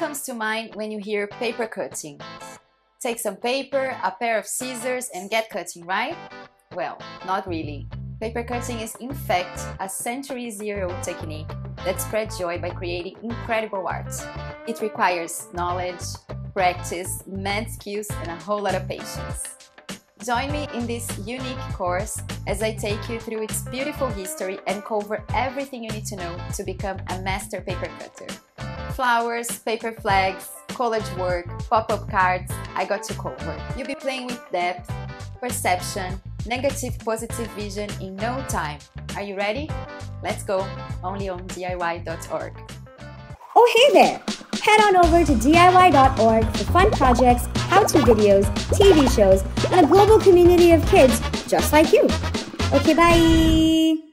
comes to mind when you hear paper cutting? Take some paper, a pair of scissors and get cutting, right? Well, not really. Paper cutting is in fact a centuries-year-old technique that spreads joy by creating incredible art. It requires knowledge, practice, mad skills and a whole lot of patience. Join me in this unique course as I take you through its beautiful history and cover everything you need to know to become a master paper cutter. Flowers, paper flags, college work, pop-up cards, I got you covered. You'll be playing with depth, perception, negative positive vision in no time. Are you ready? Let's go, only on DIY.org. Oh hey there! Head on over to DIY.org for fun projects, how-to videos, TV shows, and a global community of kids just like you. Okay, bye!